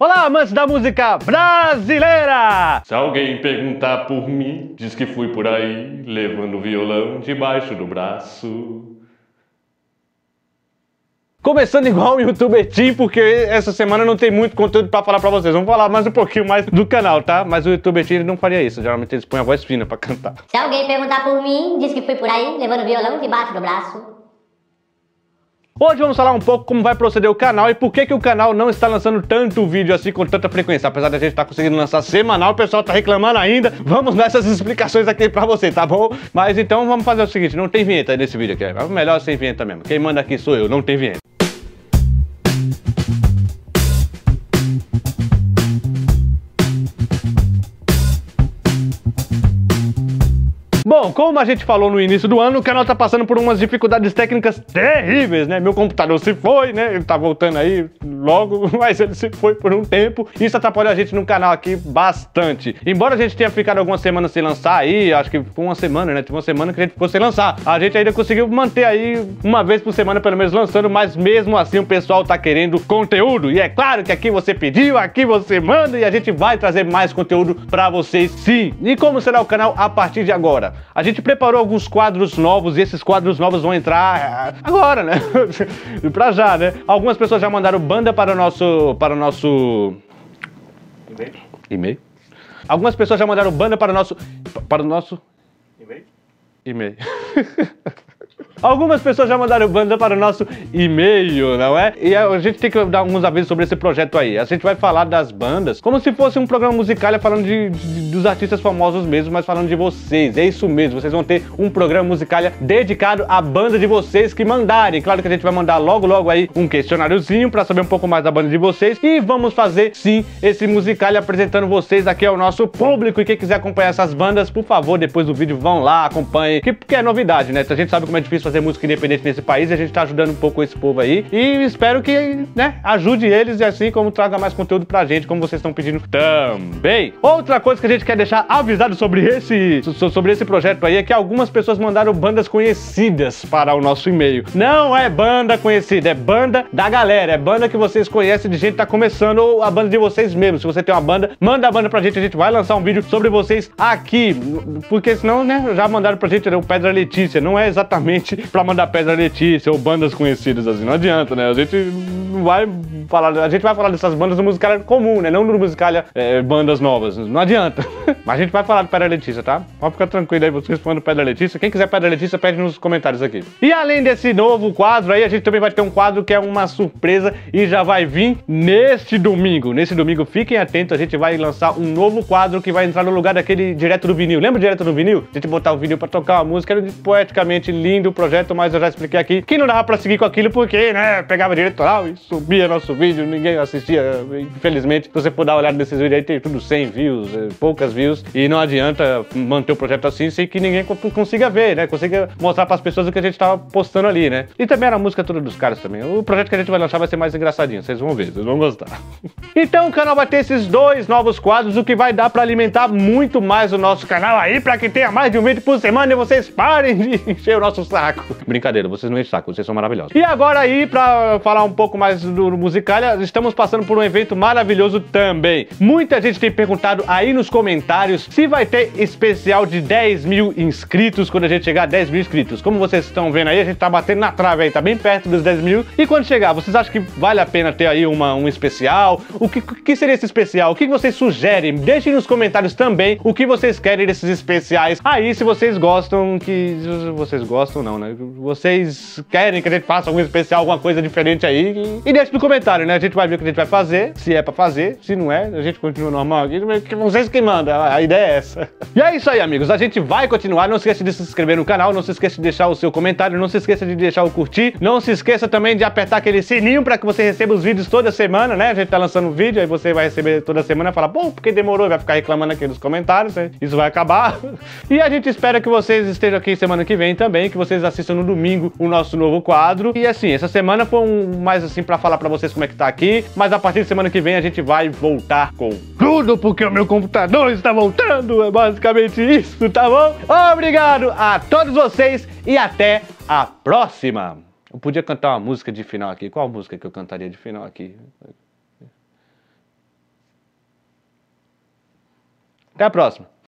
Olá, amantes da música brasileira! Se alguém perguntar por mim, diz que fui por aí levando violão debaixo do braço. Começando igual o YouTuber Team, porque essa semana não tem muito conteúdo pra falar pra vocês. Vamos falar mais um pouquinho mais do canal, tá? Mas o YouTuber Team não faria isso. Geralmente eles põem a voz fina pra cantar. Se alguém perguntar por mim, diz que fui por aí levando violão debaixo do braço. Hoje vamos falar um pouco como vai proceder o canal e por que, que o canal não está lançando tanto vídeo assim com tanta frequência. Apesar da gente estar tá conseguindo lançar semanal, o pessoal está reclamando ainda. Vamos dar essas explicações aqui pra você, tá bom? Mas então vamos fazer o seguinte, não tem vinheta nesse vídeo aqui. É melhor sem vinheta mesmo. Quem manda aqui sou eu, não tem vinheta. Bom, como a gente falou no início do ano, o canal tá passando por umas dificuldades técnicas terríveis, né? Meu computador se foi, né? Ele tá voltando aí logo, mas ele se foi por um tempo. Isso atrapalhou a gente no canal aqui bastante. Embora a gente tenha ficado algumas semanas sem lançar aí, acho que foi uma semana, né? Teve uma semana que a gente ficou sem lançar. A gente ainda conseguiu manter aí uma vez por semana, pelo menos, lançando, mas mesmo assim o pessoal tá querendo conteúdo. E é claro que aqui você pediu, aqui você manda e a gente vai trazer mais conteúdo pra vocês sim. E como será o canal a partir de agora? A gente preparou alguns quadros novos e esses quadros novos vão entrar agora, né? pra já, né? Algumas pessoas já mandaram banda para o nosso. para o nosso. E-mail? E-mail? Algumas pessoas já mandaram banda para o nosso. para o nosso. E-mail? E-mail. Algumas pessoas já mandaram banda para o nosso e-mail, não é? E a gente tem que dar alguns avisos sobre esse projeto aí. A gente vai falar das bandas como se fosse um programa musical falando de, de, dos artistas famosos mesmo, mas falando de vocês. É isso mesmo, vocês vão ter um programa musical dedicado à banda de vocês que mandarem. Claro que a gente vai mandar logo, logo aí um questionáriozinho para saber um pouco mais da banda de vocês. E vamos fazer, sim, esse musical apresentando vocês aqui ao nosso público. E quem quiser acompanhar essas bandas, por favor, depois do vídeo vão lá, acompanhem. Que, porque é novidade, né? A gente sabe como é difícil fazer música independente nesse país a gente tá ajudando um pouco esse povo aí. E espero que, né, ajude eles e assim como traga mais conteúdo pra gente, como vocês estão pedindo também. Outra coisa que a gente quer deixar avisado sobre esse, sobre esse projeto aí é que algumas pessoas mandaram bandas conhecidas para o nosso e-mail. Não é banda conhecida, é banda da galera, é banda que vocês conhecem de gente que tá começando ou a banda de vocês mesmos. Se você tem uma banda, manda a banda pra gente, a gente vai lançar um vídeo sobre vocês aqui. Porque senão, né, já mandaram pra gente né, o Pedra Letícia. Não é exatamente pra mandar Pedra Letícia ou bandas conhecidas assim. Não adianta, né? A gente não vai falar. A gente vai falar dessas bandas no musical comum, né? Não no musical é, bandas novas. Não adianta. Mas a gente vai falar do Pedra Letícia, tá? Pode ficar tranquilo aí, vocês falando Pedra Letícia. Quem quiser Pedra Letícia, pede nos comentários aqui. E além desse novo quadro aí, a gente também vai ter um quadro que é uma surpresa e já vai vir neste domingo. Nesse domingo, fiquem atentos, a gente vai lançar um novo quadro que vai entrar no lugar daquele direto do vinil. Lembra direto do vinil? A gente botar o vinil pra tocar uma música, era poeticamente lindo o projeto, mas eu já expliquei aqui que não dava pra seguir com aquilo porque, né, pegava diretoral e subia nosso vídeo, ninguém assistia. Infelizmente, se você for dar olhada nesses vídeos aí, tem tudo 100 views, é, poucas views, e não adianta manter o projeto assim sem que ninguém consiga ver, né, consiga mostrar pras pessoas o que a gente tava postando ali, né. E também era a música toda dos caras também. O projeto que a gente vai lançar vai ser mais engraçadinho, vocês vão ver, vocês vão gostar. Então o canal vai ter esses dois novos quadros, o que vai dar pra alimentar muito mais o nosso canal aí, pra que tenha mais de um vídeo por semana e vocês parem de encher o nosso saco. Brincadeira, vocês não enchem saco, vocês são maravilhosos. E agora aí, pra falar um pouco mais do Musicalia, estamos passando por um evento maravilhoso também. Muita gente tem perguntado aí nos comentários se vai ter especial de 10 mil inscritos quando a gente chegar a 10 mil inscritos. Como vocês estão vendo aí, a gente tá batendo na trave aí, tá bem perto dos 10 mil. E quando chegar, vocês acham que vale a pena ter aí uma, um especial? O que, que seria esse especial? O que vocês sugerem? Deixem nos comentários também o que vocês querem desses especiais. Aí, se vocês gostam, que... Vocês gostam não, né? Vocês querem que a gente faça algum especial, alguma coisa diferente aí, e, e deixe no comentário, né? A gente vai ver o que a gente vai fazer, se é pra fazer, se não é, a gente continua normal aqui, vocês que mandam, a ideia é essa. E é isso aí, amigos, a gente vai continuar, não esqueça de se inscrever no canal, não se esqueça de deixar o seu comentário, não se esqueça de deixar o curtir, não se esqueça também de apertar aquele sininho pra que você receba os vídeos toda semana, né? A gente tá lançando um vídeo, aí você vai receber toda semana e falar, pô, porque demorou, vai ficar reclamando aqui nos comentários, né? isso vai acabar. E a gente espera que vocês estejam aqui semana que vem também, que vocês assistam no domingo o nosso novo quadro. E assim, essa semana foi um mais assim para falar para vocês como é que tá aqui, mas a partir de semana que vem a gente vai voltar com tudo, porque o meu computador está voltando. É basicamente isso, tá bom? Obrigado a todos vocês e até a próxima! Eu podia cantar uma música de final aqui. Qual música que eu cantaria de final aqui? Até a próxima!